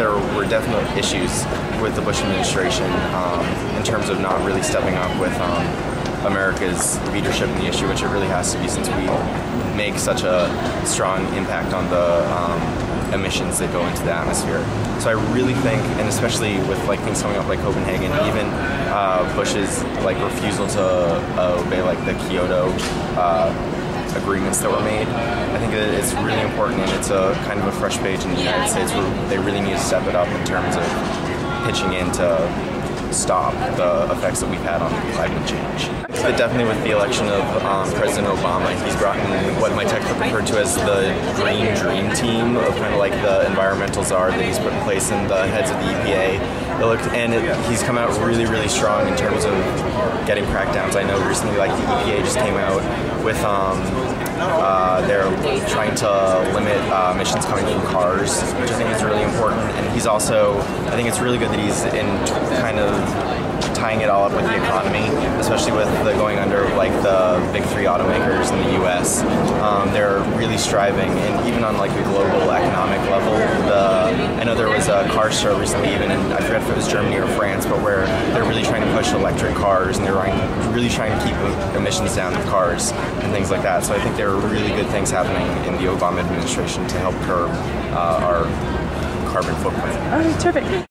there were definite issues with the Bush administration um, in terms of not really stepping up with um, America's leadership in the issue, which it really has to be since we make such a strong impact on the um, emissions that go into the atmosphere. So I really think, and especially with like things coming up like Copenhagen, even uh, Bush's like refusal to uh, obey like the Kyoto uh, agreements that were made. I think it's really important and it's a kind of a fresh page in the United States where they really need to step it up in terms of pitching in to stop the effects that we've had on climate change. But definitely with the election of um, President Obama, he's brought in what my textbook referred to as the green dream team of kind of like the environmental czar that he's put in place and the heads of the EPA. It looked, and it, he's come out really, really strong in terms of getting crackdowns. I know recently, like the EPA just came out with um, uh, they're trying to limit uh, emissions coming from cars, which I think is really important. And he's also, I think it's really good that he's in kind of tying it all up with the economy, especially with the going under like the big three automakers in the U.S. Um, they're really striving, and even on like a global economic level, the a car show recently, even in I forget if it was Germany or France, but where they're really trying to push electric cars and they're really trying to keep emissions down of cars and things like that. So I think there are really good things happening in the Obama administration to help curb uh, our carbon footprint. Oh, terrific.